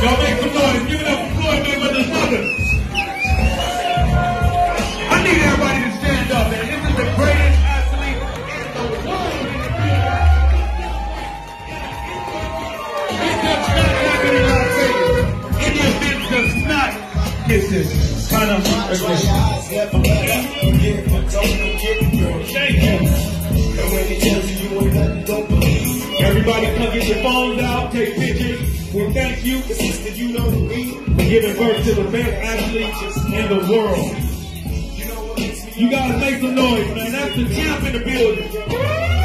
Y'all make some noise. Give it up for Floyd Mayweather's mother. I need everybody to stand up, man. This is the greatest athlete in the world. It does not happen in Las Vegas. Any event does not get this kind of recognition. Thank you. Everybody get your phones out, take pictures. We thank you sister you know me, for giving birth to the best athletes in the world. You gotta make some noise, man. That's the champ in the building.